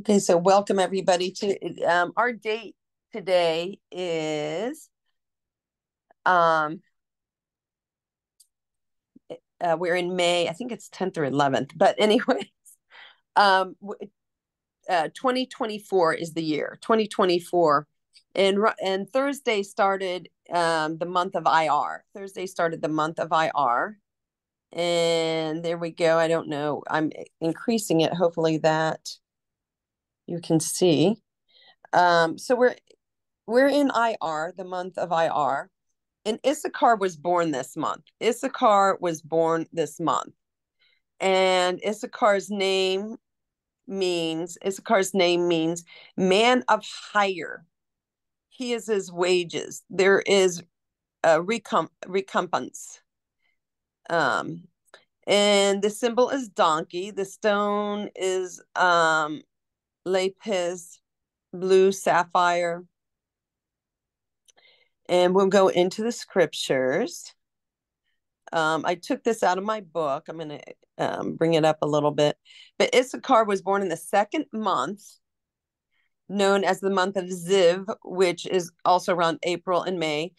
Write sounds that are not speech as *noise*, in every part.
Okay, so welcome everybody to um, our date today is um uh, we're in May, I think it's 10th or 11th, but anyways, *laughs* um uh, 2024 is the year 2024 and and Thursday started um the month of Iyyar. Thursday started the month of Iyyar. And there we go. I don't know. I'm increasing it. Hopefully that you can see. Um, so we're we're in Iyyar, the month of Iyyar, and Issachar was born this month. Issachar was born this month, and Issachar's name means Issachar's name means man of hire. He is his wages. There is a recomp- recompense. Um, and the symbol is donkey. The stone is um lapis, blue sapphire. And we'll go into the scriptures. Um, I took this out of my book. I'm going to um, bring it up a little bit. But Issachar was born in the second month, known as the month of Ziv, which is also around April and May.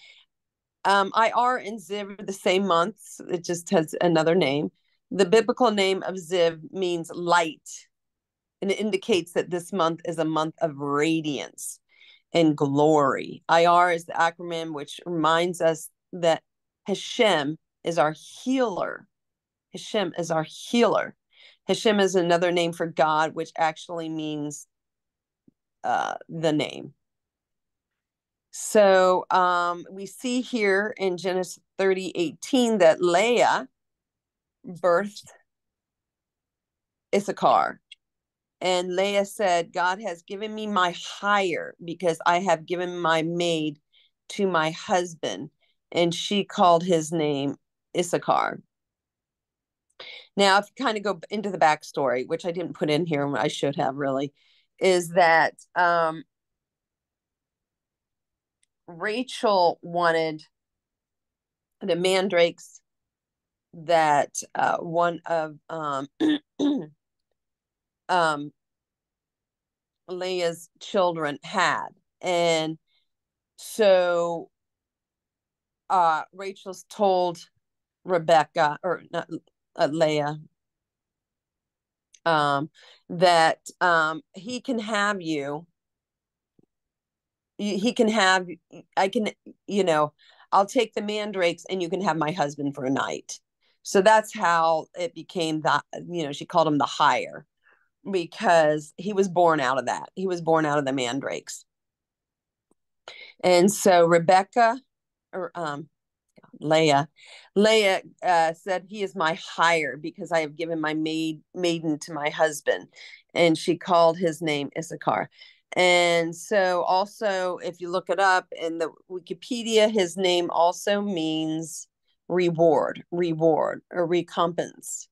Um, Iyyar and Ziv are the same months, it just has another name. The biblical name of Ziv means light and it indicates that this month is a month of radiance and glory. Iyyar is the acronym which reminds us that Hashem is our healer. Hashem is our healer. Hashem is another name for God, which actually means uh, the name. So um, we see here in Genesis 30 18 that Leah birthed Issachar. And Leah said, God has given me my hire because I have given my maid to my husband. And she called his name Issachar. Now, if you kind of go into the backstory, which I didn't put in here, I should have really, is that um, Rachel wanted the mandrakes that uh, one of um, *clears throat* um, Leah's children had. And so uh, Rachel's told Rebecca, or not uh, Leah, um, that um, he can have you. He can have, I can, you know, I'll take the mandrakes and you can have my husband for a night. So that's how it became that, you know, she called him the hire because he was born out of that. He was born out of the mandrakes. And so Rebecca or um Leah, Leah uh, said, He is my hire because I have given my maid maiden to my husband. And she called his name Issachar. And so also if you look it up in the Wikipedia, his name also means reward, reward, or recompense.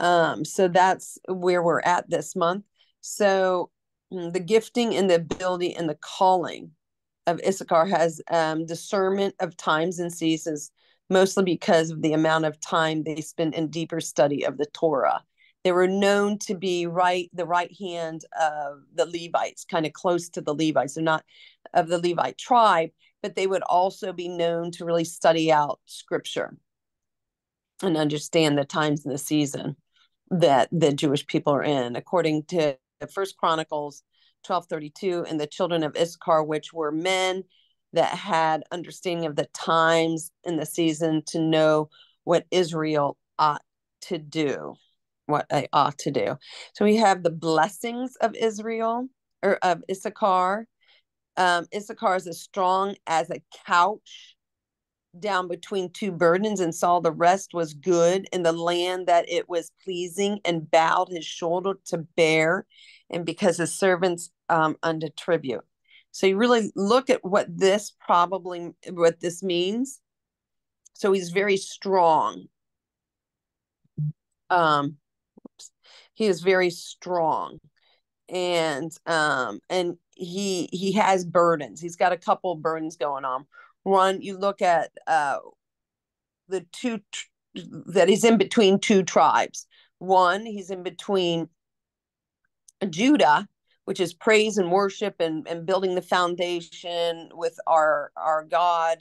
Um, so that's where we're at this month. So mm, the gifting and the ability and the calling of Issachar has um, discernment of times and seasons, mostly because of the amount of time they spend in deeper study of the Torah. They were known to be right the right hand of the Levites, kind of close to the Levites. They're not of the Levite tribe, but they would also be known to really study out scripture and understand the times and the season that the Jewish people are in. According to the First Chronicles 1232, and the children of Issachar, which were men that had understanding of the times and the season to know what Israel ought to do, what they ought to do. So we have the blessings of Israel or of Issachar. Um, Issachar is as strong as a couch down between two burdens and saw the rest was good in the land that it was pleasing and bowed his shoulder to bear and because his servants um unto tribute. So you really look at what this probably what this means. So he's very strong. Um oops, he is very strong and um and he he has burdens. He's got a couple burdens going on one you look at uh, the two that he's in between two tribes one he's in between judah which is praise and worship and, and building the foundation with our our God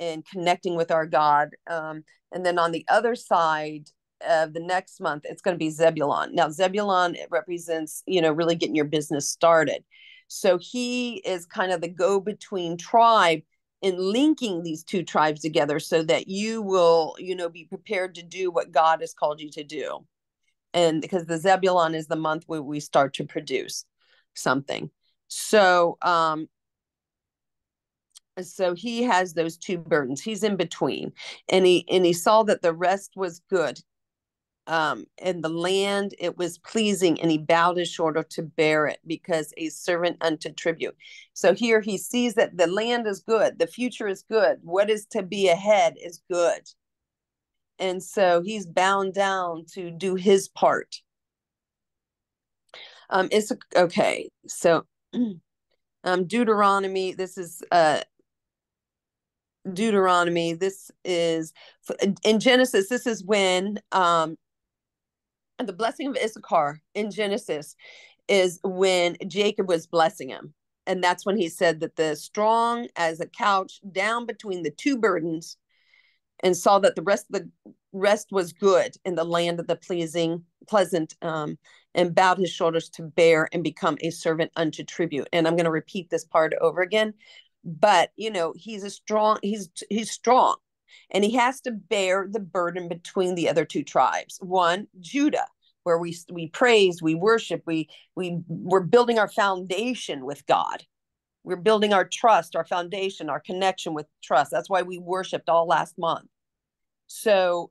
and connecting with our God. Um, and then on the other side of the next month, it's going to be Zebulon. Now, Zebulon it represents, you know, really getting your business started. So he is kind of the go between tribe in linking these two tribes together so that you will, you know, be prepared to do what God has called you to do. And because the Zebulon is the month where we start to produce something. So, um, so he has those two burdens. He's in between, and he and he saw that the rest was good. Um, and the land it was pleasing, and he bowed his shoulder to bear it because a servant unto tribute. So here he sees that the land is good, the future is good, what is to be ahead is good, and so he's bound down to do his part. Um, it's okay. So, *clears throat* um, Deuteronomy. This is uh Deuteronomy. This is in Genesis. This is when um, the blessing of Issachar in Genesis is when Jacob was blessing him. And that's when he said that the strong as a couch down between the two burdens and saw that the rest of the rest was good in the land of the pleasing, pleasant, um, and bowed his shoulders to bear and become a servant unto tribute. And I'm going to repeat this part over again but you know he's a strong he's he's strong and he has to bear the burden between the other two tribes. One judah where we we praise we worship we we we're building our foundation with god. We're building our trust our foundation our connection with trust. That's why we worshiped all last month. So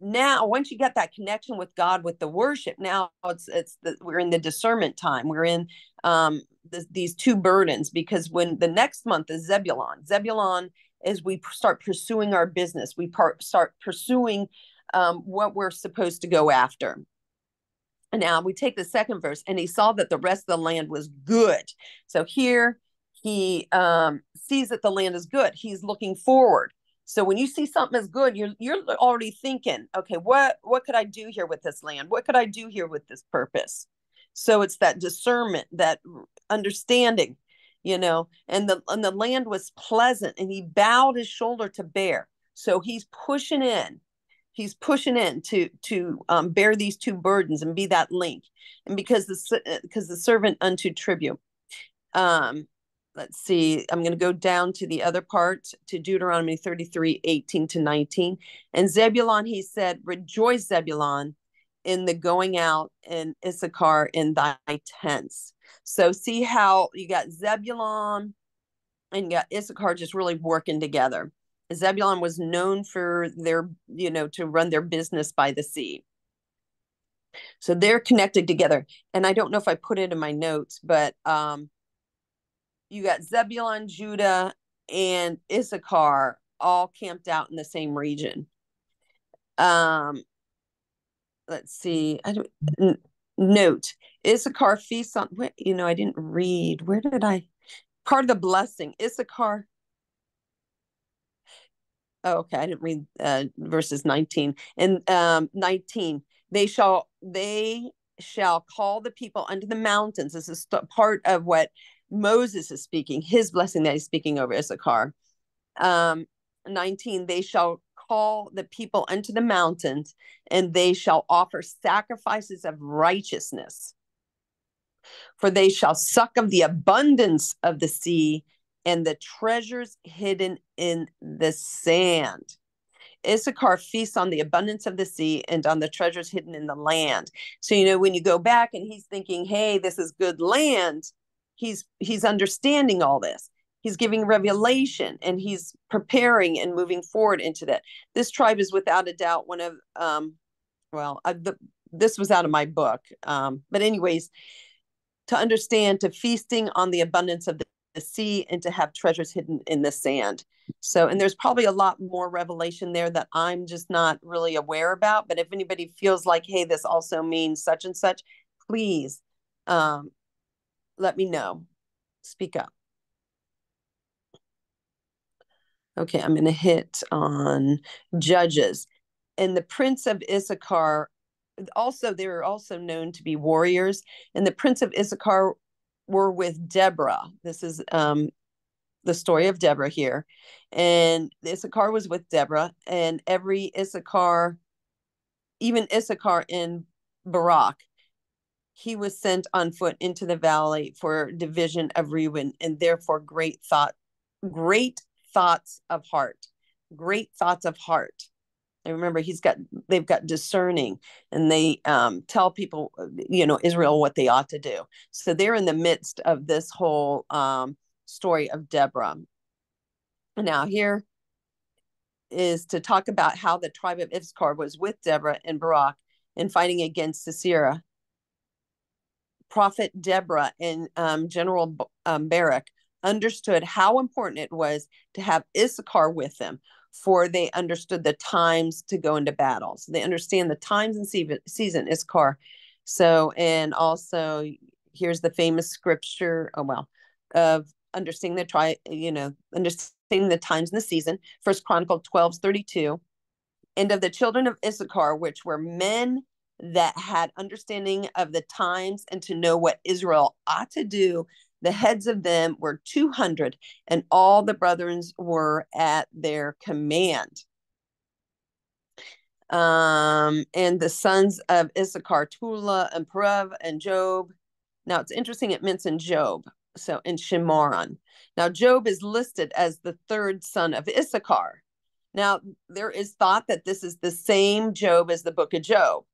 now once you get that connection with god with the worship now it's it's the, we're in the discernment time. We're in um the, these two burdens because when the next month is Zebulon, Zebulon is we start pursuing our business, we start pursuing um, what we're supposed to go after. And now we take the second verse, and he saw that the rest of the land was good. So here he um, sees that the land is good. He's looking forward. So when you see something as good, you're you're already thinking, okay, what what could I do here with this land? What could I do here with this purpose? So it's that discernment, that understanding, you know, and the and the land was pleasant and he bowed his shoulder to bear. So he's pushing in. He's pushing in to to um, bear these two burdens and be that link, and because the because the servant unto tribute. Um, let's see, I'm going to go down to the other part to Deuteronomy 33, 18 to 19. And Zebulon, he said, Rejoice, Zebulon, in the going out in Issachar in thy tents. So see how you got Zebulon and you got Issachar just really working together. Zebulon was known for their, you know, to run their business by the sea. So they're connected together. And I don't know if I put it in my notes, but um you got Zebulon, Judah, and Issachar all camped out in the same region. Um, let's see. I don't n- note Issachar feasts on. You know, I didn't read. Where did I? Part of the blessing. Issachar. Oh, okay, I didn't read uh, verses nineteen and um, nineteen. They shall they shall call the people unto the mountains. This is st- part of what Moses is speaking. His blessing that he's speaking over Issachar. Um, 19 they shall call the people unto the mountains, and they shall offer sacrifices of righteousness. For they shall suck of the abundance of the sea and the treasures hidden in the sand. Issachar feasts on the abundance of the sea and on the treasures hidden in the land. So you know when you go back and he's thinking, "Hey, this is good land." He's he's understanding all this he's giving revelation and he's preparing and moving forward into that. This tribe is without a doubt one of um well I, the, this was out of my book um but anyways to understand to feasting on the abundance of the, the sea and to have treasures hidden in the sand. So and there's probably a lot more revelation there that i'm just not really aware about but if anybody feels like hey this also means such and such please um let me know. Speak up Okay, I'm going to hit on judges. And the prince of Issachar, also, they were also known to be warriors. And the prince of Issachar were with Deborah. This is um, the story of Deborah here. And Issachar was with Deborah, and every Issachar, even Issachar in Barak, he was sent on foot into the valley for division of Reuben, and therefore great thought, great thoughts of heart, great thoughts of heart. And remember, he's got they've got discerning, and they um, tell people, you know, Israel what they ought to do. So they're in the midst of this whole um, story of Deborah. Now, here is to talk about how the tribe of Issachar was with Deborah and Barak in fighting against Sisera. Prophet Deborah and um, General um, Barak understood how important it was to have Issachar with them, for they understood the times to go into battle. So they understand the times and season, Issachar. So, and also here's the famous scripture, oh well, of understanding the try, you know, understanding the times and the season. First Chronicle 12, 32. And of the children of Issachar, which were men that had understanding of the times and to know what Israel ought to do, the heads of them were 200, and all the brethren were at their command. Um, and the sons of Issachar, Tula, and Perev and Job. Now it's interesting it mentions Job so in Shimaron. Now Job is listed as the third son of Issachar. Now there is thought that this is the same Job as the book of Job.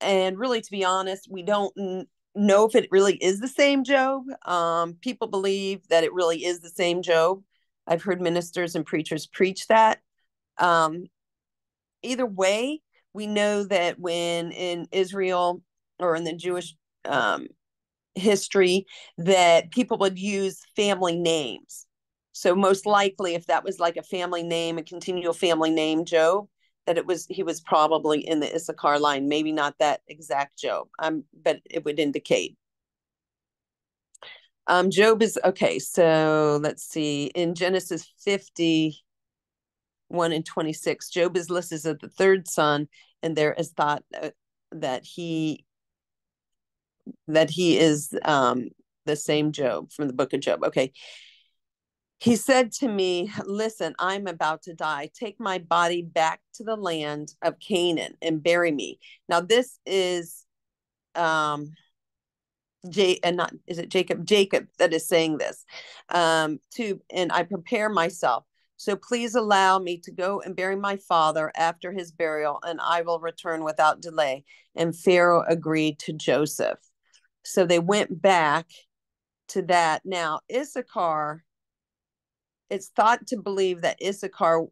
And really, to be honest, we don't know if it really is the same Job. Um, people believe that it really is the same Job. I've heard ministers and preachers preach that. Um, either way, we know that when in Israel or in the Jewish um, history that people would use family names. So most likely, if that was like a family name, a continual family name, Job, that it was he was probably in the Issachar line. Maybe not that exact Job, um, but it would indicate. Um, Job is okay. So let's see. In Genesis 50, 1 and 26, Job is listed as the third son, and there is thought uh, that he that he is um, the same Job from the book of Job. Okay. He said to me, Listen, I'm about to die. Take my body back to the land of Canaan and bury me. Now, this is um J and not is it Jacob? Jacob that is saying this. Um, to and I prepare myself. So please allow me to go and bury my father after his burial, and I will return without delay. And Pharaoh agreed to Joseph. So they went back to that. Now, Issachar, it's thought to believe that Issachar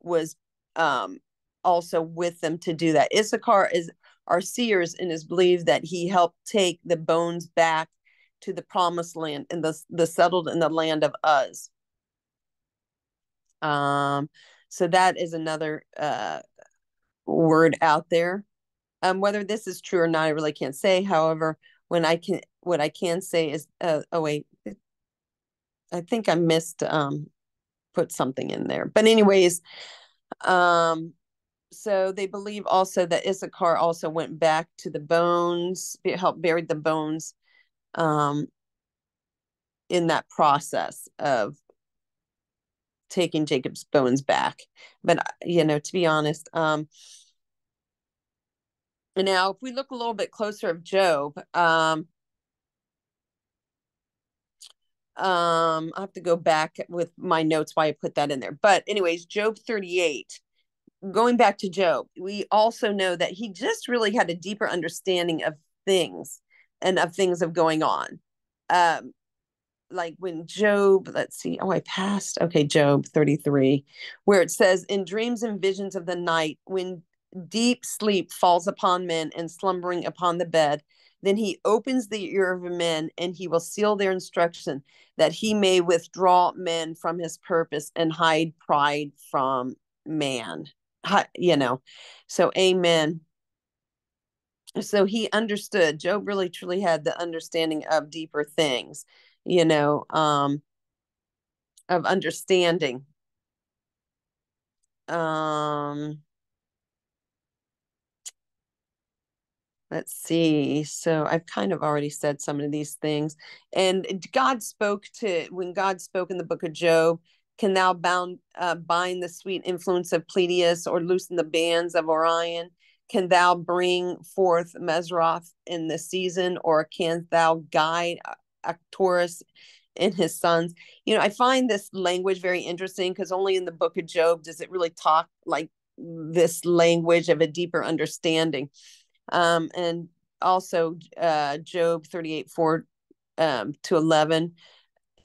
was um, also with them to do that. Issachar is our seers and is believed that he helped take the bones back to the promised land and the, the settled in the land of Uz. Um, so that is another uh, word out there. Um, whether this is true or not, I really can't say. However, when I can, what I can say is, uh, oh wait, I think I missed um, put something in there. But anyways, um, so they believe also that Issachar also went back to the bones, helped buried the bones um, in that process of taking Jacob's bones back. But you know, to be honest, um, now, if we look a little bit closer of Job, um, um, I have to go back with my notes why I put that in there. But anyways, Job 38. Going back to Job, we also know that he just really had a deeper understanding of things and of things of going on. Um, like when Job, let's see, oh, I passed. Okay, Job 33, where it says, In dreams and visions of the night, when deep sleep falls upon men and slumbering upon the bed. Then he opens the ear of men and he will seal their instruction that he may withdraw men from his purpose and hide pride from man. You know, so amen. So he understood. Job really truly had the understanding of deeper things, you know, um, of understanding. Um, let's see. So I've kind of already said some of these things. And God spoke to, when God spoke in the book of Job, can thou bound, uh, bind the sweet influence of Pleiades or loosen the bands of Orion? Can thou bring forth Mazzaroth in the season, or can thou guide Arcturus and his sons? You know, I find this language very interesting because only in the book of Job does it really talk like this language of a deeper understanding. Um, and also uh, Job 38, 4 um, to 11,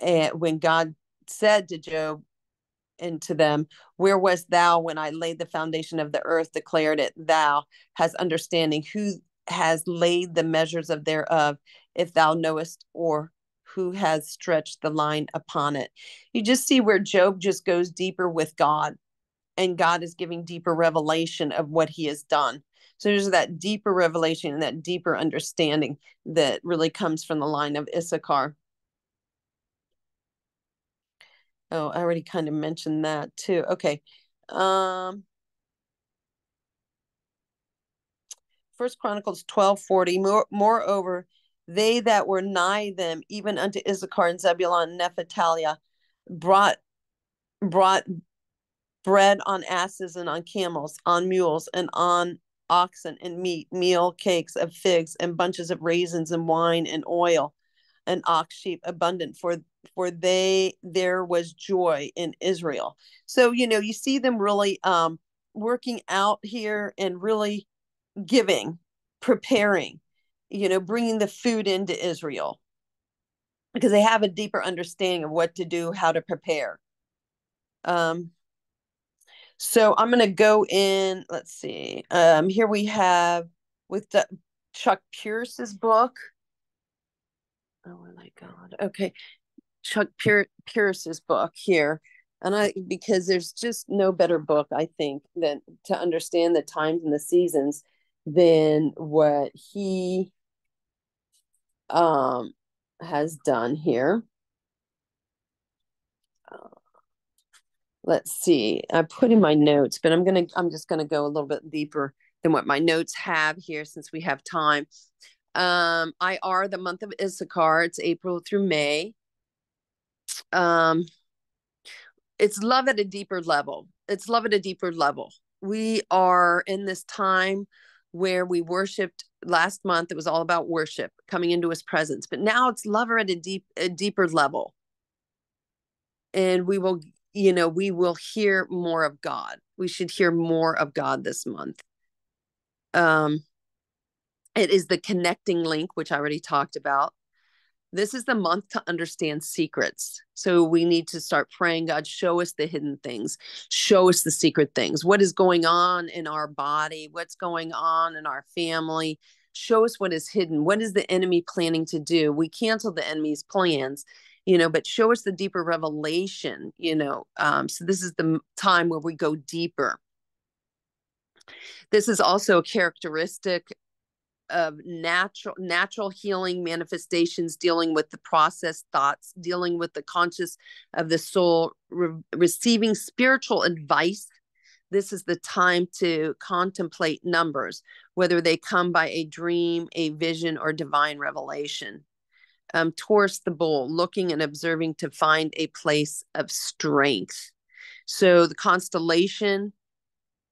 and when God said to Job and to them, Where was thou when I laid the foundation of the earth, declared it, thou has understanding, who has laid the measures of thereof, if thou knowest, or who has stretched the line upon it. You just see where Job just goes deeper with God, and God is giving deeper revelation of what he has done. So there's that deeper revelation and that deeper understanding that really comes from the line of Issachar. Oh, I already kind of mentioned that too. Okay. Um First Chronicles 12 40. More, moreover, they that were nigh them, even unto Issachar and Zebulun and Nephthalia, brought brought bread on asses and on camels, on mules, and on oxen and meat, meal, cakes of figs, and bunches of raisins and wine and oil, and ox sheep abundant for for they there was joy in Israel. So you know you see them really um, working out here and really giving, preparing, you know, bringing the food into Israel because they have a deeper understanding of what to do, how to prepare. Um, so I'm going to go in. Let's see. Um, here we have with the Chuck Pierce's book. Oh my God. Okay. Chuck Pier- Pierce's book here. And I, because there's just no better book, I think, than to understand the times and the seasons than what he um, has done here. Uh, let's see i put in my notes but i'm gonna i'm just gonna go a little bit deeper than what my notes have here since we have time. Um Iyyar the month of issachar it's april through may. Um it's love at a deeper level it's love at a deeper level. We are in this time where we worshiped last month it was all about worship coming into his presence but now it's lover at a deep a deeper level. And we will you know, we will hear more of God. We should hear more of God this month. Um, it is the connecting link, which I already talked about. This is the month to understand secrets. So we need to start praying, God, show us the hidden things, show us the secret things. What is going on in our body? What's going on in our family? Show us what is hidden. What is the enemy planning to do? We cancel the enemy's plans you know but show us the deeper revelation you know um, so this is the time where we go deeper. This is also a characteristic of natural natural healing manifestations dealing with the process thoughts dealing with the conscious of the soul re- receiving spiritual advice. This is the time to contemplate numbers whether they come by a dream a vision or divine revelation um, Taurus the bull, looking and observing to find a place of strength. So the constellation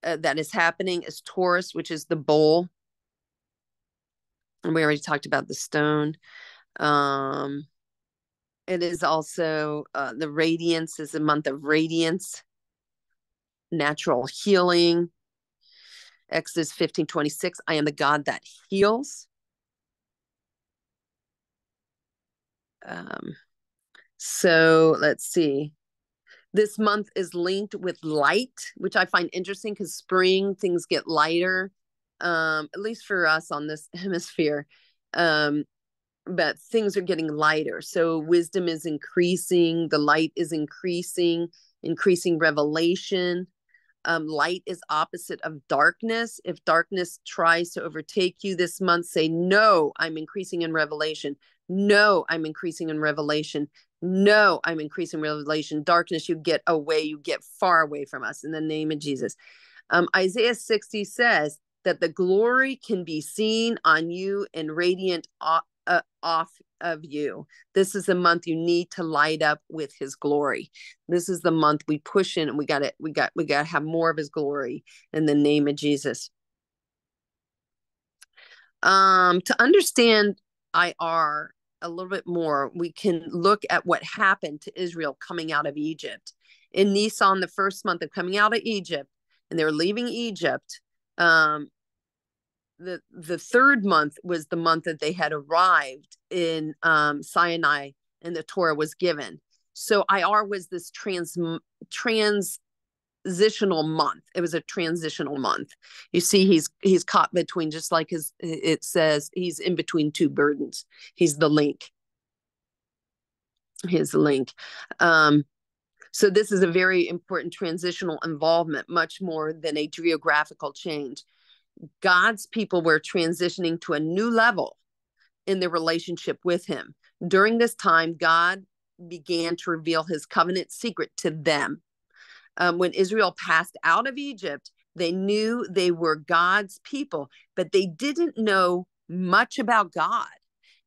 uh, that is happening is Taurus, which is the bull. And we already talked about the stone. Um, it is also uh, the radiance is a month of radiance, natural healing. Exodus 15 26, I am the God that heals. Um, so let's see. This month is linked with light, which I find interesting because spring things get lighter, um, at least for us on this *laughs* hemisphere. Um, but things are getting lighter. So wisdom is increasing, the light is increasing, increasing revelation. Um, light is opposite of darkness. If darkness tries to overtake you this month, say, No, I'm increasing in revelation. No, I'm increasing in revelation. No, I'm increasing revelation. Darkness, you get away, you get far away from us in the name of Jesus. Um, Isaiah 60 says, that the glory can be seen on you and radiant off, uh, off of you. This is the month you need to light up with his glory. This is the month we push in and we got it. We got we got to have more of his glory in the name of Jesus. Um, to understand Iyyar a little bit more, we can look at what happened to Israel coming out of Egypt. In Nisan, the first month of coming out of Egypt, and they were leaving Egypt. Um, the the third month was the month that they had arrived in um, Sinai and the Torah was given. So Iyyar was this trans trans transitional month. It was a transitional month. You see, he's he's caught between just like his it says he's in between two burdens. He's the link. The link. Um, so this is a very important transitional involvement, much more than a geographical change. God's people were transitioning to a new level in their relationship with him. During this time, God began to reveal his covenant secret to them. Um, when Israel passed out of Egypt, they knew they were God's people, but they didn't know much about God.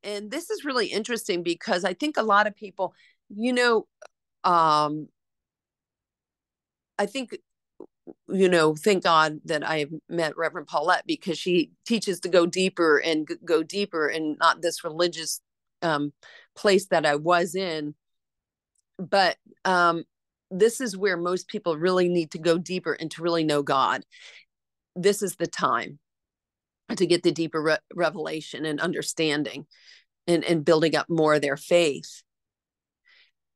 And this is really interesting because I think a lot of people, you know, um, I think you know, thank God that I have met Reverend Paulette because she teaches to go deeper and go deeper and not this religious um, place that I was in. But um, this is where most people really need to go deeper and to really know God. This is the time to get the deeper re- revelation and understanding and, and building up more of their faith.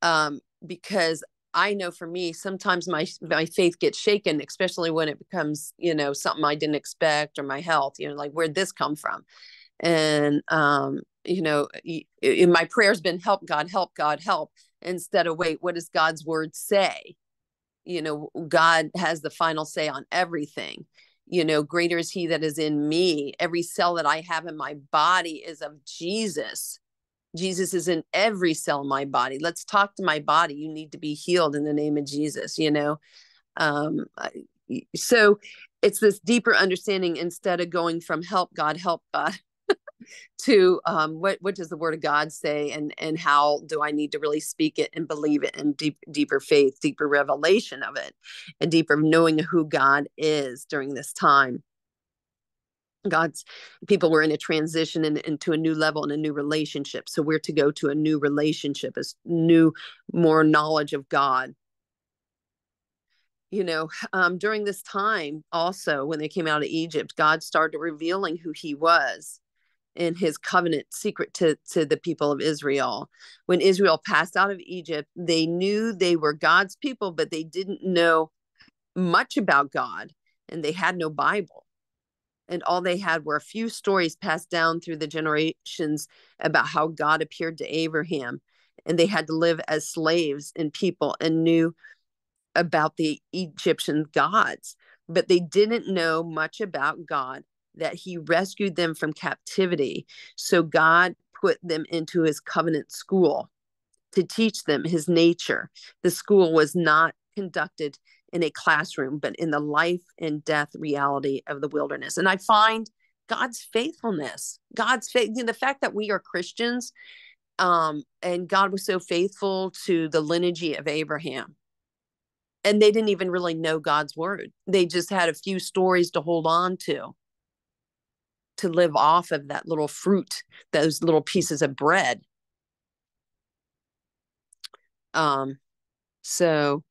Um, because I know for me, sometimes my my faith gets shaken, especially when it becomes, you know, something I didn't expect or my health, you know, like where'd this come from? And um, you know, in my prayer's been help God, help God, help, instead of wait, what does God's word say? You know, God has the final say on everything. You know, greater is he that is in me. Every cell that I have in my body is of Jesus Jesus is in every cell in my body. Let's talk to my body. You need to be healed in the name of Jesus, you know? Um, so it's this deeper understanding instead of going from help God, help God to um, what, what does the word of God say and, and how do I need to really speak it and believe it and deep, deeper faith, deeper revelation of it and deeper knowing who God is during this time. God's people were in a transition and into a new level and a new relationship. So we're to go to a new relationship, a new, more knowledge of God. You know, um, during this time, also when they came out of Egypt, God started revealing who He was in His covenant secret to to the people of Israel. When Israel passed out of Egypt, they knew they were God's people, but they didn't know much about God, and they had no Bible and all they had were a few stories passed down through the generations about how God appeared to Abraham. And they had to live as slaves and people and knew about the Egyptian gods, but they didn't know much about God, that He rescued them from captivity. So God put them into His covenant school to teach them His nature. The school was not conducted in a classroom, but in the life and death reality of the wilderness. And I find God's faithfulness, God's faith, you know, the fact that we are Christians, um, and God was so faithful to the lineage of Abraham. And they didn't even really know God's word. They just had a few stories to hold on to, to live off of that little fruit, those little pieces of bread. Um, so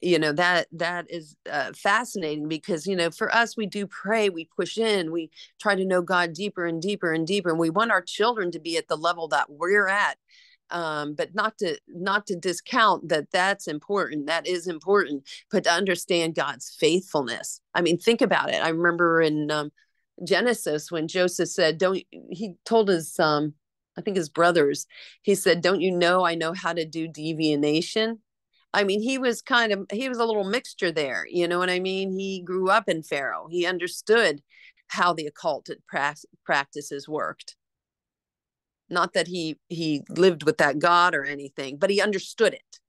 you know that that is uh, fascinating because you know for us we do pray we push in we try to know god deeper and deeper and deeper and we want our children to be at the level that we're at. Um, but not to not to discount that that's important that is important but to understand god's faithfulness. I mean think about it. I remember in um, genesis when joseph said don't he told his um i think his brothers he said don't you know i know how to do divination I mean, he was kind of he was a little mixture there. You know what I mean? He grew up in Pharaoh. He understood how the occult practices worked. Not that he he lived with that God or anything, but he understood it.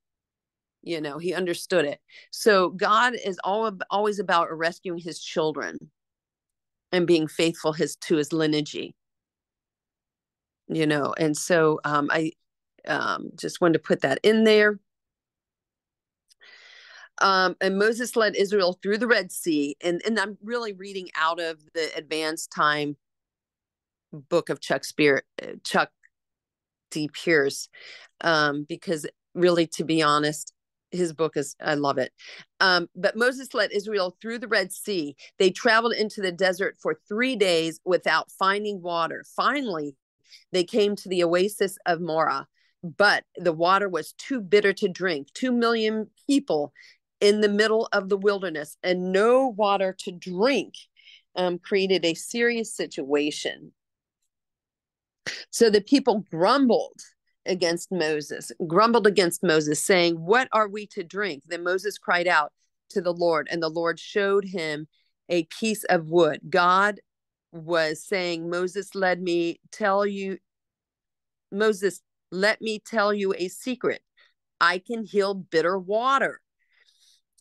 You know, he understood it. So God is all always about rescuing his children. And being faithful his to his lineage you know and so um, i um, just wanted to put that in there. Um, and moses led israel through the red sea and, and i'm really reading out of the advanced time book of chuck spear chuck d. Pierce um, because really to be honest his book is i love it um, but moses led israel through the red sea they traveled into the desert for three days without finding water finally they came to the oasis of Marah, but the water was too bitter to drink. Two million people in the middle of the wilderness and no water to drink um, created a serious situation. So the people grumbled against Moses, grumbled against Moses, saying, What are we to drink? Then Moses cried out to the Lord, and the Lord showed him a piece of wood. God was saying, Moses, let me tell you, Moses, let me tell you a secret. I can heal bitter water.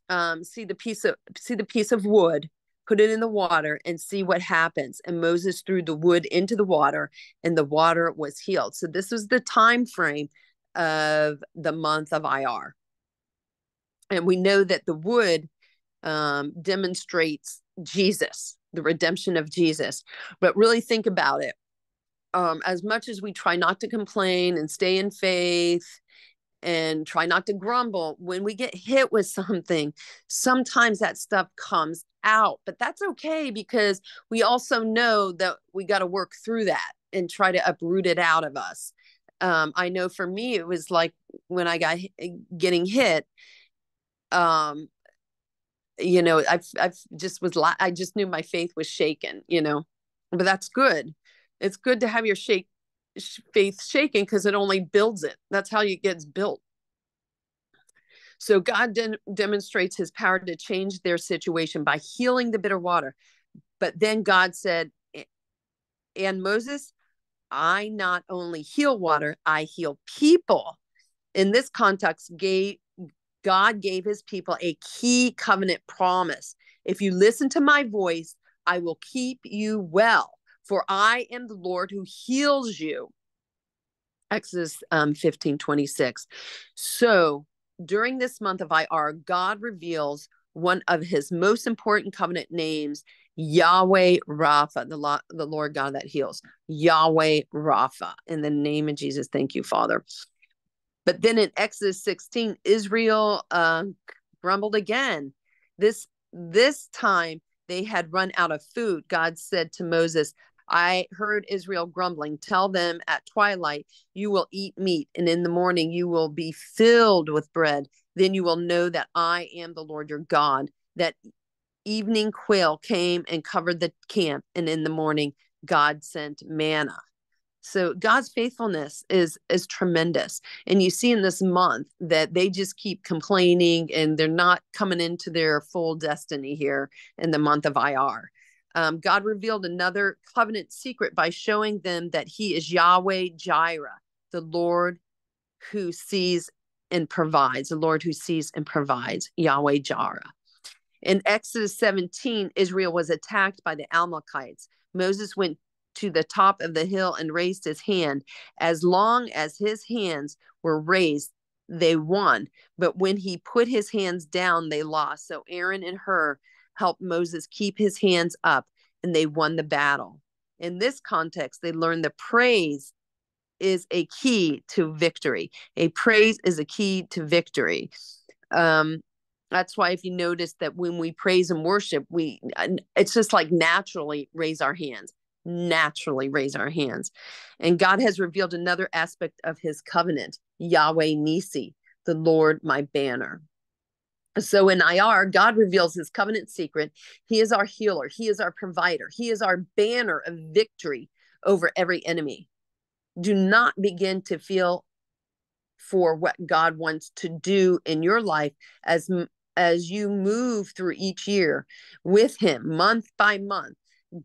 Um, see the piece of see the piece of wood, put it in the water and see what happens. And Moses threw the wood into the water, and the water was healed. So this was the time frame of the month of Iyyar And we know that the wood um, demonstrates Jesus the redemption of Jesus. But really think about it. Um, as much as we try not to complain and stay in faith and try not to grumble, when we get hit with *laughs* something, sometimes that stuff comes out. But that's okay because we also know that we got to work through that and try to uproot it out of us. Um, I know for me, it was like when I got getting hit, um, you know i've i've just was i just knew my faith was shaken you know but that's good it's good to have your shake faith shaken because it only builds it that's how it gets built so god de- demonstrates his power to change their situation by healing the bitter water but then god said and moses i not only heal water i heal people in this context gave God gave his people a key covenant promise. If you listen to my voice, I will keep you well, for I am the Lord who heals you. Exodus um, 15 26. So during this month of Iyyar, God reveals one of his most important covenant names, Yahweh Rapha, the, the Lord God that heals. Yahweh Rapha. In the name of Jesus, thank you, Father. But then in Exodus 16, Israel uh, grumbled again. This this time they had run out of food. God said to Moses, I heard Israel grumbling. Tell them at twilight, you will eat meat, and in the morning you will be filled with bread. Then you will know that I am the Lord your God. That evening quail came and covered the camp, and in the morning God sent manna. So God's faithfulness is is tremendous. And you see in this month that they just keep complaining and they're not coming into their full destiny here in the month of Iyar. Um, God revealed another covenant secret by showing them that He is Yahweh Jireh, the Lord who sees and provides, the Lord who sees and provides, Yahweh Jireh. In Exodus 17, Israel was attacked by the Amalekites. Moses went to the top of the hill and raised his hand. As long as his hands were raised, they won. But when he put his hands down, they lost. So Aaron and Hur helped Moses keep his hands up and they won the battle. In this context, they learned the praise is a key to victory. A praise is a key to victory. Um, that's why if you notice that when we praise and worship, we it's just like naturally raise our hands naturally raise our hands. And God has revealed another aspect of his covenant, Yahweh Nisi, the Lord my banner. So in Iyyar, God reveals his covenant secret. He is our healer, he is our provider, he is our banner of victory over every enemy. Do not begin to feel for what God wants to do in your life as as you move through each year with him month by month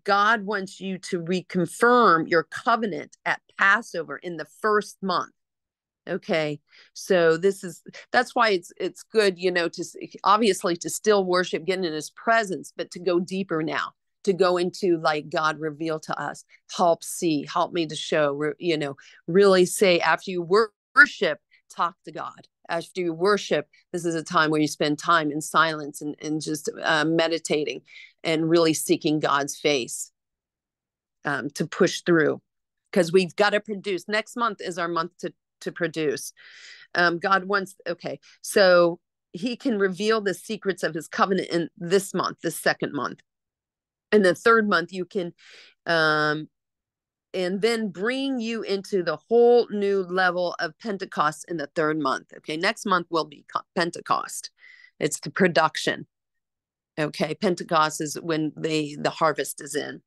God wants you to reconfirm your covenant at Passover in the first month. Okay. So this is that's why it's it's good, you know, to obviously to still worship, getting in his presence, but to go deeper now. to go into like God reveal to us, help see, help me to show, you know, really say after you worship, talk to God. After you worship, this is a time where you spend time in silence and, and just uh, meditating and really seeking God's face um, to push through because we've got to produce. Next month is our month to to produce. Um, God wants, okay, so he can reveal the secrets of his covenant in this month, this second month. And the third month you can um and then bring you into the whole new level of pentecost in the third month. Okay next month will be pentecost. It's the production. Okay pentecost is when they the harvest is in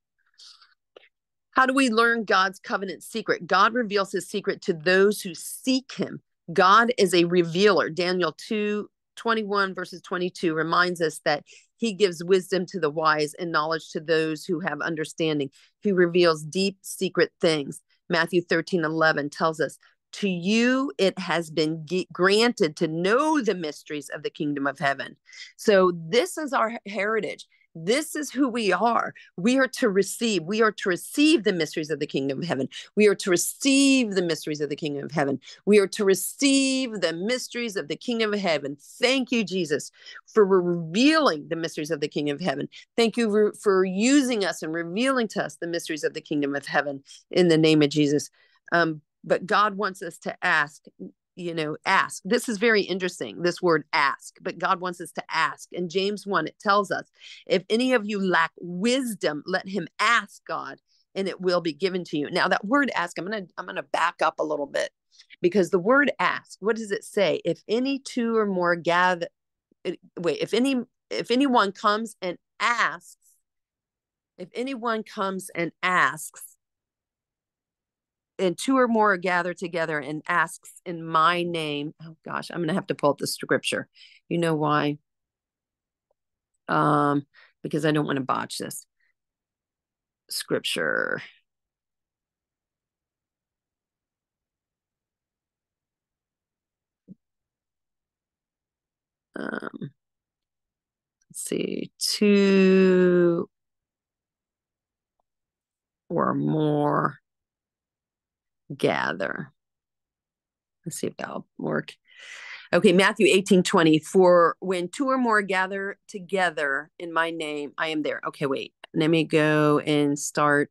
how do we learn god's covenant secret god reveals his secret to those who seek him god is a revealer daniel 2 21 verses 22 reminds us that he gives wisdom to the wise and knowledge to those who have understanding. He reveals deep, secret things. Matthew 13 11 tells us, To you it has been granted to know the mysteries of the kingdom of heaven. So, this is our heritage. This is who we are. We are to receive. We are to receive the mysteries of the kingdom of heaven. We are to receive the mysteries of the kingdom of heaven. We are to receive the mysteries of the kingdom of heaven. Thank you, Jesus, for revealing the mysteries of the kingdom of heaven. Thank you for, using us and revealing to us the mysteries of the kingdom of heaven in the name of Jesus. Um, but God wants us to ask you know, ask. This is very interesting, this word ask, but God wants us to ask. And James 1, it tells us, if any of you lack wisdom, let him ask God and it will be given to you. Now that word ask, I'm going to I'm going to back up a little bit because the word ask, what does it say? If any two or more gather wait, if any if anyone comes and asks, if anyone comes and asks, and two or more are gathered together and asks in my name oh gosh i'm gonna have to pull up the scripture. You know why? Um because i don't want to botch this scripture. Um let's see two or more gather. Let's see if that'll work. Okay, Matthew 18, 20. For when two or more gather together in my name, I am there. Okay, wait. Let me go and start.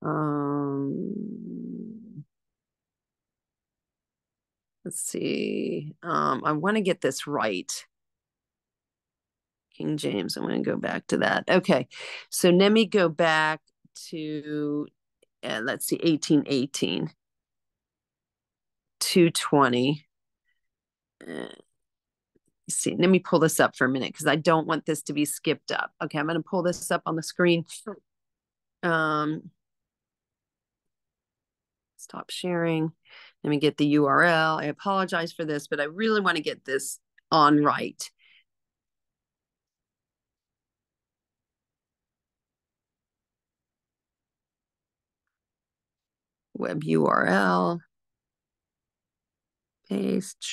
Um, let's see. Um, I want to get this right. King James. I'm going to go back to that. Okay. So let me go back to, uh, let's see, 1818, 220. Uh, see, let me pull this up for a minute because I don't want this to be skipped up. Okay, I'm going to pull this up on the screen. Um, stop sharing. Let me get the URL. I apologize for this, but I really want to get this on right. Web URL, paste.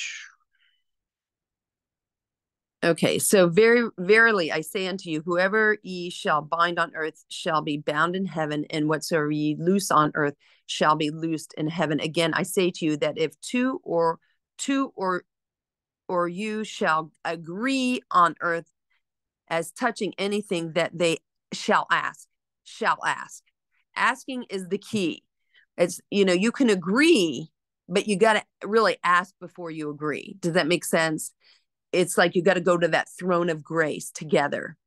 Okay, so very verily I say unto you, whoever ye shall bind on earth shall be bound in heaven, and whatsoever ye loose on earth shall be loosed in heaven. Again, I say to you that if two or two or or you shall agree on earth as touching anything that they shall ask, shall ask. Asking is the key. It's, you know, you can agree, but you got to really ask before you agree. Does that make sense? It's like you got to go to that throne of grace together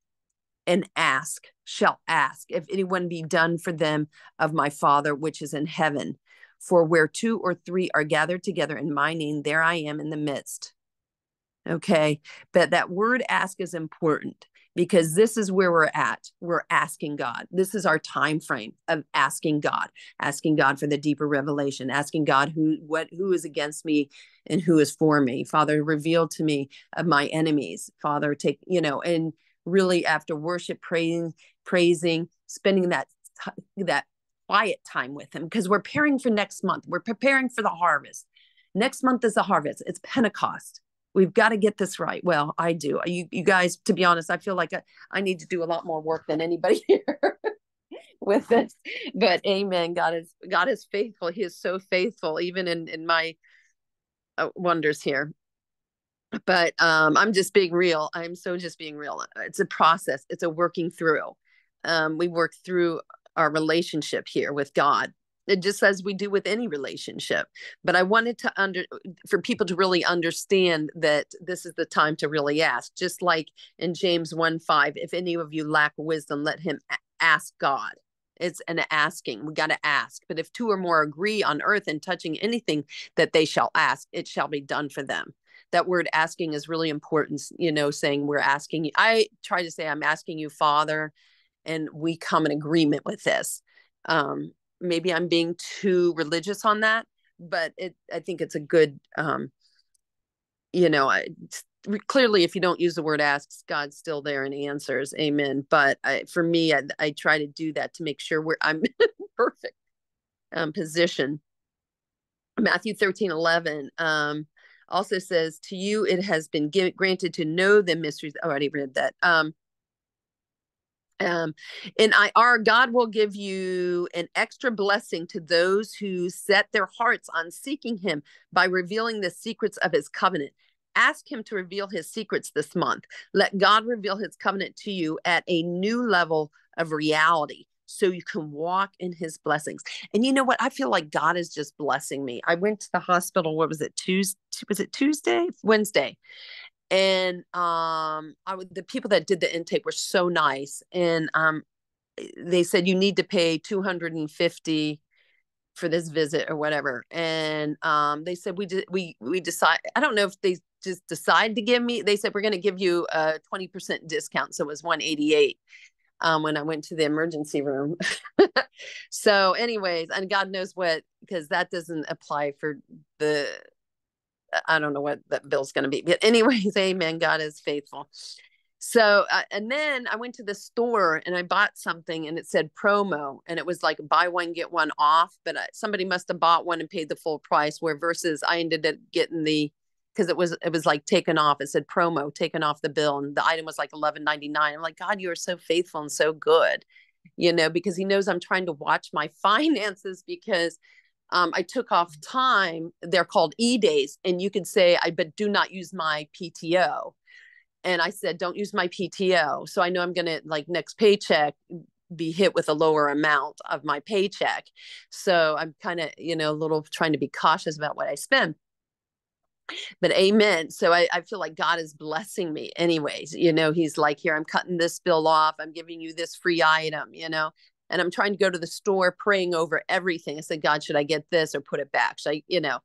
and ask, shall ask, if anyone be done for them of my Father which is in heaven. For where two or three are gathered together in my name, there I am in the midst. Okay. But that word ask is important because this is where we're at. We're asking god. This is our time frame of asking god asking god for the deeper revelation asking god who what who is against me and who is for me. Father reveal to me of my enemies. Father take you know and really after worship praying praising spending that that quiet time with him because we're preparing for next month. We're preparing for the harvest. Next month is the harvest. It's pentecost we've got to get this right. Well, I do. You, you guys, to be honest, I feel like I, I need to do a lot more work than anybody *laughs* here with this. But amen. God is God is faithful. He is so faithful, even in in my uh, wonders here. But um, I'm just being real. I'm so just being real. It's a process. It's a working through. Um, we work through our relationship here with God just as we do with any relationship but i wanted to under for people to really understand that this is the time to really ask just like in james 1 5 if any of you lack wisdom let him ask god. It's an asking we got to ask but if two or more agree on earth and touching anything that they shall ask it shall be done for them. That word asking is really important you know saying we're asking i try to say i'm asking you father and we come in agreement with this um maybe I'm being too religious on that, but it I think it's a good um you know, I clearly if you don't use the word asks god's still there and answers amen. But I, for me I, I try to do that to make sure we're i'm *laughs* perfect um, position. Matthew 13 11 um, also says to you it has been granted to know the mysteries I already read that um, um, and I, our God will give you an extra blessing to those who set their hearts on seeking Him by revealing the secrets of His covenant. Ask Him to reveal His secrets this month. Let God reveal His covenant to you at a new level of reality so you can walk in his blessings. And you know what? I feel like God is just blessing me. I went to the hospital, what was it, Tuesday? Was it Tuesday? Wednesday and um i the people that did the intake were so nice and um they said you need to pay 250 for this visit or whatever and um they said we did we we decide i don't know if they just decide to give me they said we're going to give you a 20% discount so it was 188 um, when I went to the emergency room. *laughs* so, anyways, and God knows what, because that doesn't apply for the I don't know what that bill's going to be. But, *laughs* anyways, amen. God is faithful. So, uh, and then I went to the store and I bought something and it said promo and it was like buy one, get one off. But uh, somebody must have bought one and paid the full price. Where versus I ended up getting the, because it was it was like taken off. It said promo taken off the bill, and the item was like eleven ninety nine. I'm like, God, you are so faithful and so good, you know, because He knows I'm trying to watch my *laughs* finances because um, I took off time. They're called E days, and you could say, "I but do not use my PTO." And I said, "Don't use my PTO." So I know I'm gonna like next paycheck be hit with a lower amount of my paycheck. So I'm kind of you know a little trying to be cautious about what I spend. But amen. So I, I feel like God is blessing me, anyways. You know, He's like, here, I'm cutting this bill off. I'm giving you this free item, you know and I'm trying to go to the store praying over everything. I said, God, should I get this or put it back? Should I, you know,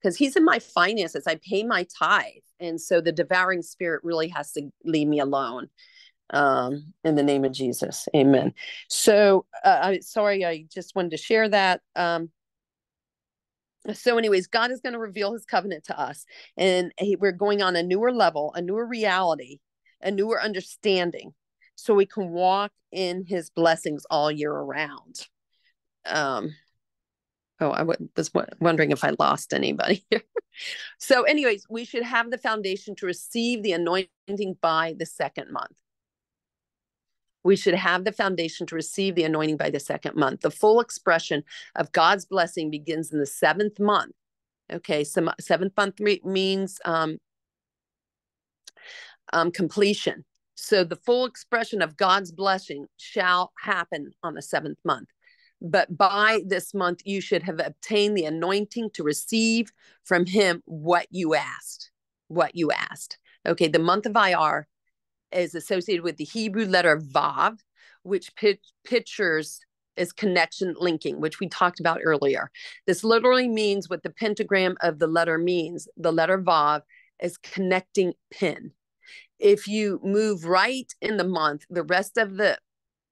because he's in my finances. I pay my tithe. And so the devouring spirit really has to leave me alone um, in the name of Jesus. Amen. So uh, I sorry, I just wanted to share that. Um, so anyways god is going to reveal his covenant to us and he, we're going on a newer level a newer reality a newer understanding so we can walk in his blessings all year around. Um, oh, I was wondering if I lost anybody *laughs* so, anyways, we should have the foundation to receive the anointing by the second month. We should have the foundation to receive the anointing by the second month. The full expression of God's blessing begins in the seventh month. Okay, so seventh month means um, um, completion. So the full expression of God's blessing shall happen on the seventh month. But by this month, you should have obtained the anointing to receive from Him what you asked. What you asked. Okay, the month of Iyyar is associated with the Hebrew letter Vav, which pictures is connection linking, which we talked about earlier. This literally means what the pentagram of the letter means. The letter Vav is connecting pin if you move right in the month, the rest of the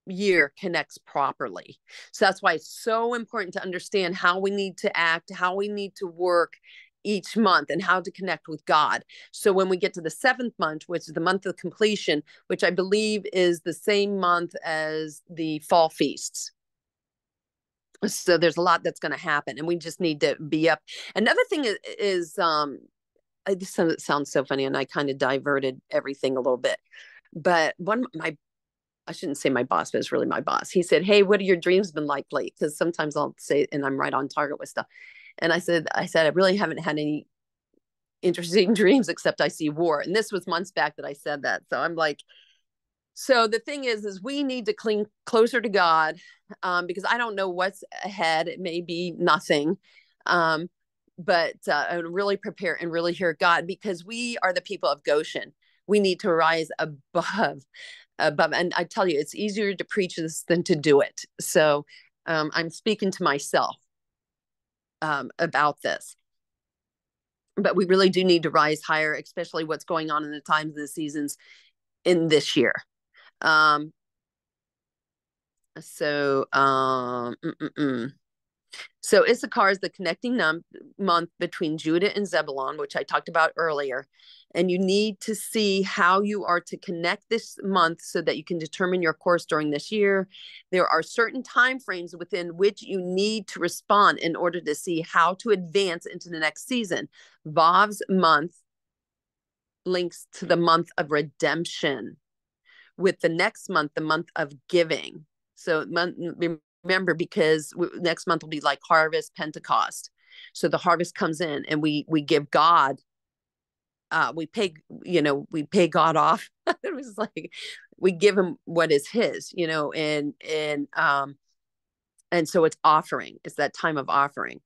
year connects properly. So that's why it's so important to understand how we need to act, how we need to work each month and how to connect with God. So when we get to the seventh month, which is the month of completion, which I believe is the same month as the fall feasts. So there's a lot that's going to happen and we just need to be up. Another thing is, is um This sounds so funny, and I kind of diverted everything a little bit. But one, my, I shouldn't say my boss, but it's really my boss. He said, "Hey, what are your dreams been like lately?" Because sometimes I'll say, and I'm right on target with stuff. And I said, I said, I really haven't had any interesting *laughs* dreams except I see war. And this was months back that I said that. So I'm like, so the thing is, is we need to cling closer to God um, because I don't know what's ahead. It may be nothing. Um, but uh, really prepare and really hear God because we are the people of Goshen. We need to rise above, above. And I tell you, it's easier to preach this than to do it. So um, I'm speaking to myself um, about this. But we really do need to rise higher, especially what's going on in the times and the seasons in this year. Um, so, um, mm-mm-mm. So Issachar is the connecting num- month between Judah and Zebulon, which I talked about earlier. And you need to see how you are to connect this month so that you can determine your course during this year. There are certain time frames within which you need to respond in order to see how to advance into the next season. Vav's month links to the month of redemption, with the next month, the month of giving. So month remember because next month will be like harvest pentecost. So the harvest comes in and we we give god uh we pay you know we pay god off. *laughs* It was like we give him what is his you know and and um and so it's offering. It's that time of offering.